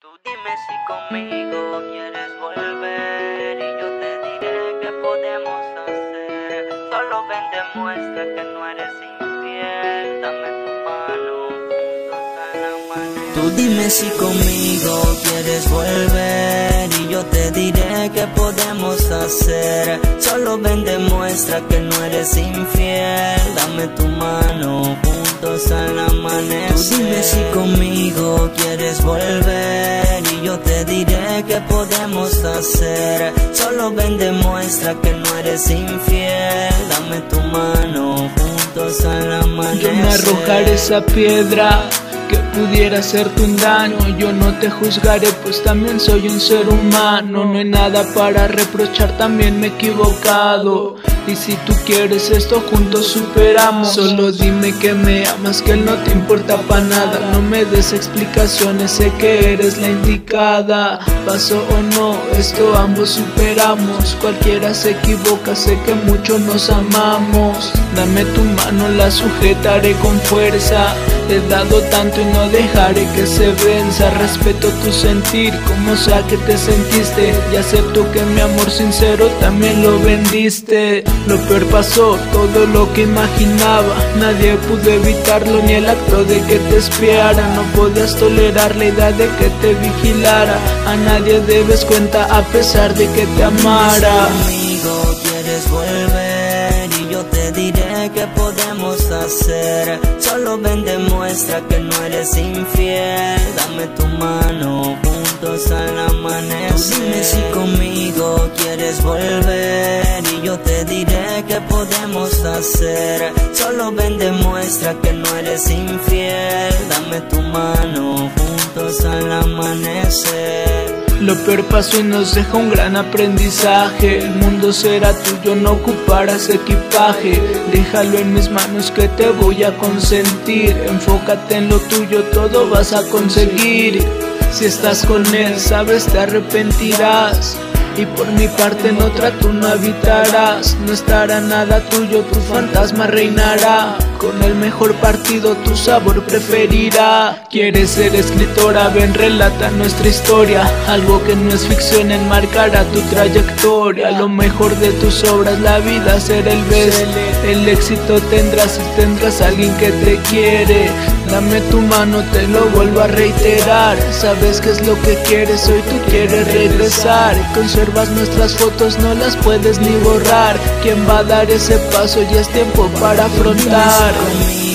Tú dime si conmigo quieres volver y yo te diré qué podemos hacer. Solo ven, demuestra que no eres infiel. Dame tu mano juntos. Tú dime si conmigo quieres volver y yo te diré qué podemos hacer. Solo ven, demuestra que no eres infiel. Dame tu mano dime si conmigo quieres volver y yo te diré qué podemos hacer. Solo ven, demuestra que no eres infiel. Dame tu mano juntos al amanecer. Yo me arrojaré esa piedra que pudiera hacerte un daño. Yo no te juzgaré, pues también soy un ser humano. No hay nada para reprochar, también me he equivocado. Y si tú quieres esto, juntos superamos. Solo dime que me amas, que no te importa para nada. No me des explicaciones, sé que eres la indicada. Pasó o no, esto ambos superamos. Cualquiera se equivoca, sé que mucho nos amamos. Dame tu mano, la sujetaré con fuerza. Te he dado tanto y no dejaré que se venza. Respeto tu sentir, como sea que te sentiste. Y acepto que mi amor sincero también lo vendiste. Lo peor pasó, todo lo que imaginaba. Nadie pudo evitarlo, ni el acto de que te espiara. No podías tolerar la idea de que te vigilara. A nadie debes cuenta a pesar de que te amara. conmigo quieres volver diré qué podemos hacer. Solo ven, demuestra que no eres infiel. Dame tu mano juntos al amanecer. Dime si conmigo quieres volver y yo te diré qué podemos hacer. Solo ven, demuestra que no eres infiel. Dame tu mano juntos al amanecer. Lo peor y nos deja un gran aprendizaje. El mundo será tuyo, no ocuparás equipaje. Déjalo en mis manos que te voy a consentir. Enfócate en lo tuyo, todo vas a conseguir. Si estás con él, sabes, te arrepentirás. Y por mi parte en otra tú no habitarás. No estará nada tuyo, tu fantasma reinará. Con el mejor partido tu sabor preferirá. Quieres ser escritora, ven relata nuestra historia. Algo que no es ficción enmarcará tu trayectoria. Lo mejor de tus obras, la vida será el best. El éxito tendrás y tendrás a alguien que te quiere Dame tu mano, te lo vuelvo a reiterar Sabes qué es lo que quieres, hoy tú quieres regresar Conservas nuestras fotos, no las puedes ni borrar ¿Quién va a dar ese paso? Ya es tiempo para afrontar conmigo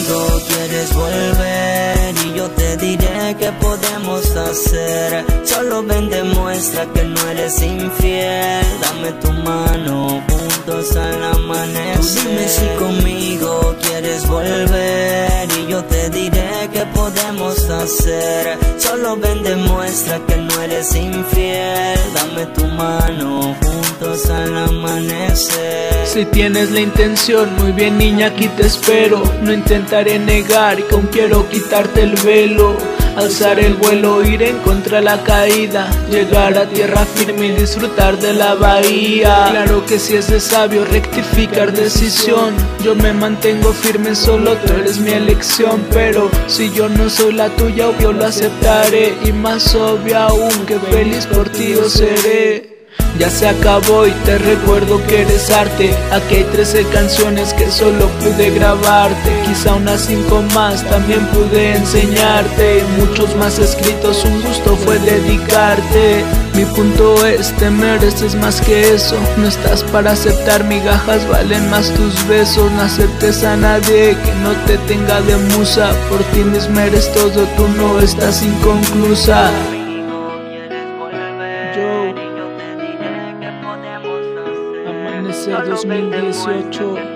quieres volver y yo te diré qué podemos hacer. Solo ven, demuestra que no eres infiel. Dame tu mano juntos al amanecer. Tú dime si conmigo Solo ven, demuestra que no eres infiel. Dame tu mano juntos al amanecer. Si tienes la intención, muy bien niña, aquí te espero No intentaré negar que aún quiero quitarte el velo Alzar el vuelo, ir en contra la caída. Llegar a tierra firme y disfrutar de la bahía. Claro que si es de sabio rectificar decisión. Yo me mantengo firme, solo tú eres mi elección. Pero si yo no soy la tuya, obvio lo aceptaré. Y más obvio aún que feliz por ti yo seré ya se acabó y te recuerdo que eres arte. Aquí hay 13 canciones que solo pude grabarte. Quizá unas 5 más también pude enseñarte. Muchos más escritos, un gusto fue dedicarte. Mi punto es, te mereces más que eso. No estás para aceptar migajas, valen más tus besos. No aceptes a nadie que no te tenga de musa. Por ti mismo todo, tú no estás inconclusa 2013-2018